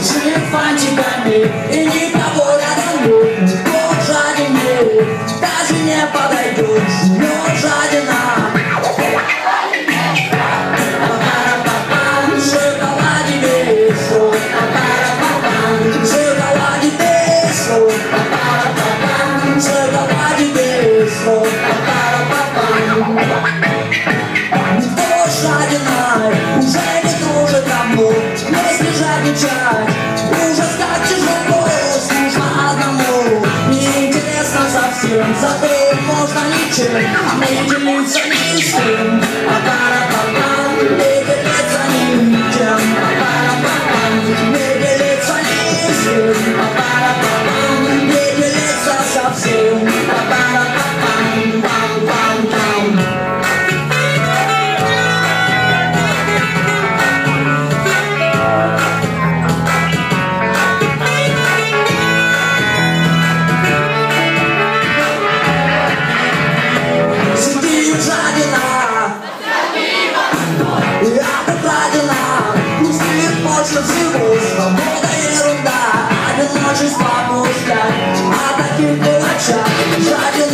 чужими фантиками И никого рядом нет Никто Даже не подойдет Жмет жадина. Никто жадина уже не дружит давно Жадничать, ужас как тяжело Скучно одному, неинтересно совсем Зато можно ничем не делиться ни с кем just got moved out. I like it, but I tried. Tried to